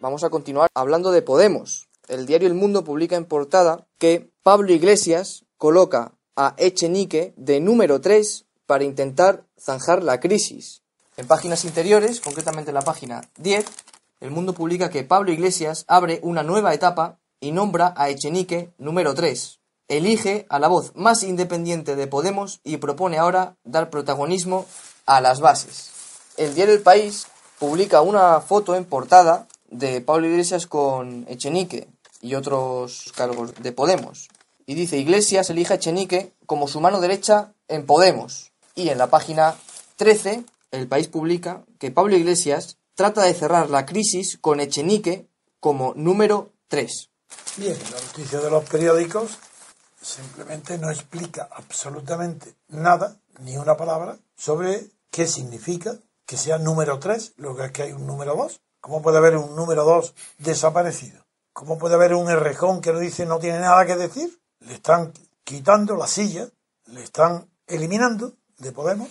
vamos a continuar hablando de Podemos. El diario El Mundo publica en portada que Pablo Iglesias coloca a Echenique de número 3 para intentar zanjar la crisis. En páginas interiores, concretamente en la página 10, El Mundo publica que Pablo Iglesias abre una nueva etapa y nombra a Echenique número 3. Elige a la voz más independiente de Podemos y propone ahora dar protagonismo a las bases. El diario El País publica una foto en portada de Pablo Iglesias con Echenique y otros cargos de Podemos. Y dice Iglesias elige a Echenique como su mano derecha en Podemos. Y en la página 13, El País publica que Pablo Iglesias trata de cerrar la crisis con Echenique como número 3. Bien, la noticia de los periódicos simplemente no explica absolutamente nada, ni una palabra, sobre qué significa que sea número 3, lo que es que hay un número 2. ¿Cómo puede haber un número 2 desaparecido? ¿Cómo puede haber un errejón que no dice no tiene nada que decir? Le están quitando la silla, le están eliminando de Podemos,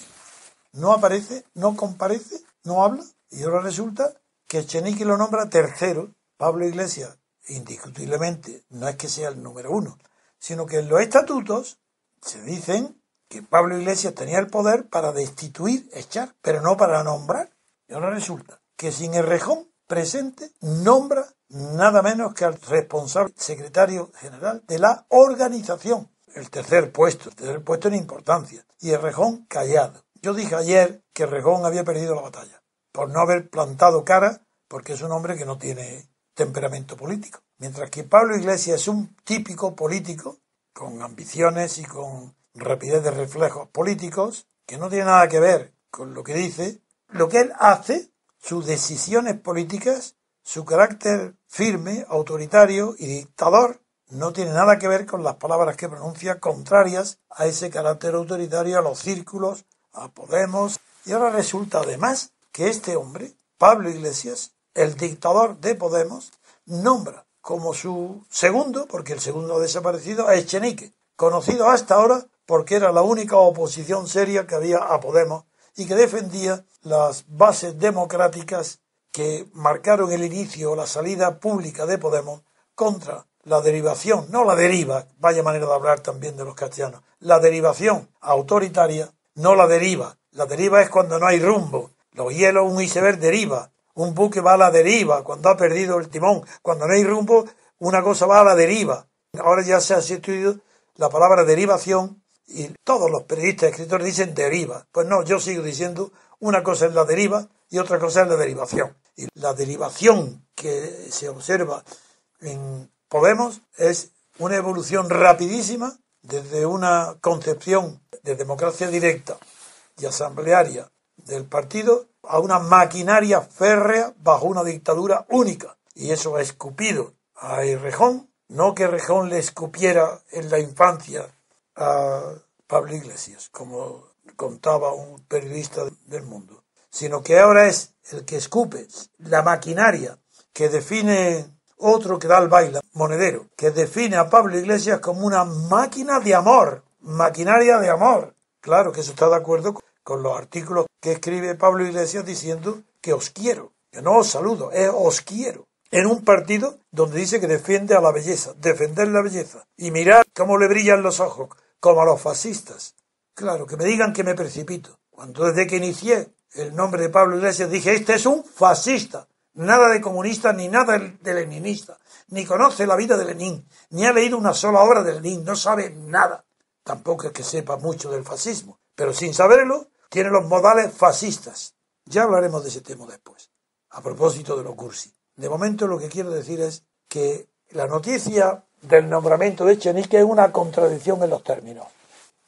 no aparece, no comparece, no habla, y ahora resulta que Chenique lo nombra tercero, Pablo Iglesias, indiscutiblemente, no es que sea el número uno, sino que en los estatutos se dicen que Pablo Iglesias tenía el poder para destituir, echar, pero no para nombrar. Y ahora resulta que sin el rejón presente nombra nada menos que al responsable secretario general de la organización. El tercer puesto, el tercer puesto en importancia. Y el rejón callado. Yo dije ayer que Rejón había perdido la batalla por no haber plantado cara porque es un hombre que no tiene temperamento político. Mientras que Pablo Iglesias es un típico político con ambiciones y con rapidez de reflejos políticos, que no tiene nada que ver con lo que dice, lo que él hace, sus decisiones políticas, su carácter firme, autoritario y dictador, no tiene nada que ver con las palabras que pronuncia contrarias a ese carácter autoritario, a los círculos, a Podemos. Y ahora resulta además que este hombre, Pablo Iglesias, el dictador de Podemos, nombra como su segundo, porque el segundo ha desaparecido, a Echenique, conocido hasta ahora porque era la única oposición seria que había a Podemos y que defendía las bases democráticas que marcaron el inicio o la salida pública de Podemos contra la derivación, no la deriva, vaya manera de hablar también de los castellanos, la derivación autoritaria, no la deriva. La deriva es cuando no hay rumbo. Los hielos, un iceberg deriva. Un buque va a la deriva cuando ha perdido el timón. Cuando no hay rumbo, una cosa va a la deriva. Ahora ya se ha sustituido la palabra derivación y todos los periodistas y escritores dicen deriva. Pues no, yo sigo diciendo una cosa es la deriva y otra cosa es la derivación. Y la derivación que se observa en Podemos es una evolución rapidísima desde una concepción de democracia directa y asamblearia del partido a una maquinaria férrea bajo una dictadura única. Y eso ha escupido a Rejón, no que Rejón le escupiera en la infancia a Pablo Iglesias, como contaba un periodista del mundo, sino que ahora es el que escupe la maquinaria que define otro que da el baile, monedero, que define a Pablo Iglesias como una máquina de amor, maquinaria de amor. Claro que eso está de acuerdo con los artículos que escribe Pablo Iglesias diciendo que os quiero, que no os saludo, es os quiero en un partido donde dice que defiende a la belleza, defender la belleza y mirar cómo le brillan los ojos, como a los fascistas. Claro, que me digan que me precipito. Cuando desde que inicié el nombre de Pablo Iglesias dije, este es un fascista, nada de comunista ni nada de leninista, ni conoce la vida de Lenin, ni ha leído una sola obra de Lenin, no sabe nada. Tampoco es que sepa mucho del fascismo, pero sin saberlo, tiene los modales fascistas. Ya hablaremos de ese tema después, a propósito de lo cursi. De momento lo que quiero decir es que la noticia del nombramiento de Echenique es una contradicción en los términos.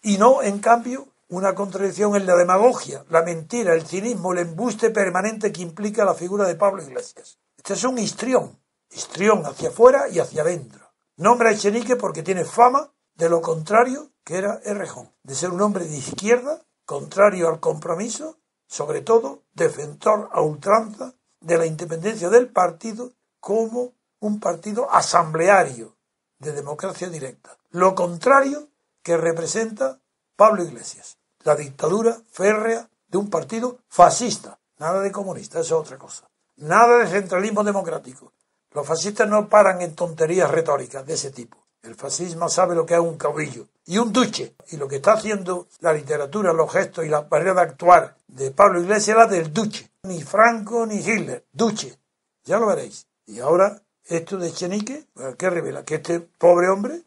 Y no, en cambio, una contradicción en la demagogia, la mentira, el cinismo, el embuste permanente que implica la figura de Pablo Iglesias. Este es un histrión, histrión hacia afuera y hacia adentro. Nombra a Echenique porque tiene fama de lo contrario que era Errejón, de ser un hombre de izquierda, contrario al compromiso, sobre todo defensor a ultranza de la independencia del partido como un partido asambleario de democracia directa. Lo contrario que representa Pablo Iglesias, la dictadura férrea de un partido fascista, nada de comunista, eso es otra cosa. Nada de centralismo democrático. Los fascistas no paran en tonterías retóricas de ese tipo. El fascismo sabe lo que es un caudillo y un duche. Y lo que está haciendo la literatura, los gestos y la manera de actuar de Pablo Iglesias es la del duche. Ni Franco ni Hitler. Duche. Ya lo veréis. Y ahora, esto de Chenique, ¿qué revela? Que este pobre hombre,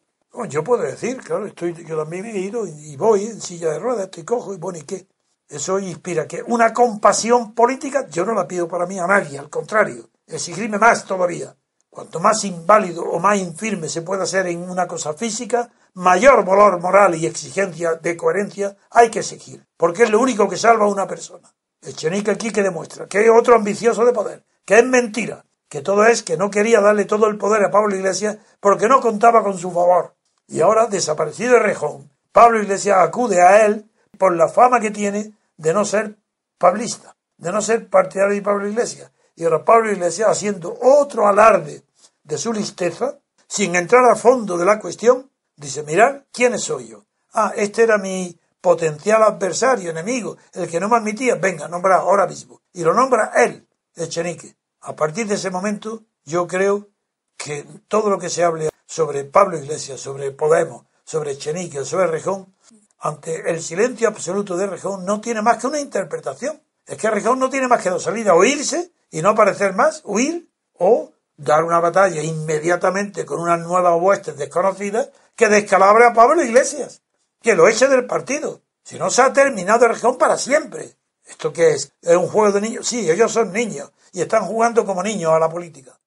yo puedo decir, claro, estoy, yo también he ido y voy en silla de ruedas, estoy cojo y bueno, ¿y qué? Eso inspira que una compasión política yo no la pido para mí a nadie, al contrario, exigirme más todavía. Cuanto más inválido o más infirme se pueda ser en una cosa física, mayor valor moral y exigencia de coherencia hay que exigir, porque es lo único que salva a una persona. Echenique aquí que demuestra que es otro ambicioso de poder, que es mentira, que todo es que no quería darle todo el poder a Pablo Iglesias porque no contaba con su favor. Y ahora, desaparecido de Rejón, Pablo Iglesias acude a él por la fama que tiene de no ser pablista, de no ser partidario de Pablo Iglesias. Y ahora Pablo Iglesias haciendo otro alarde de su listeza, sin entrar a fondo de la cuestión, dice, mirad, ¿quién soy yo? Ah, este era mi potencial adversario, enemigo, el que no me admitía, venga, nombra ahora mismo. Y lo nombra él, Echenique. A partir de ese momento, yo creo que todo lo que se hable sobre Pablo Iglesias, sobre Podemos, sobre Echenique, sobre Rejón, ante el silencio absoluto de Rejón, no tiene más que una interpretación. Es que Rejón no tiene más que dos salidas, o irse y no aparecer más, huir, o dar una batalla inmediatamente con unas nuevas huestes desconocidas que descalabre a Pablo Iglesias, que lo eche del partido. Si no, se ha terminado Rejón para siempre. ¿Esto qué es? ¿Es un juego de niños? Sí, ellos son niños y están jugando como niños a la política.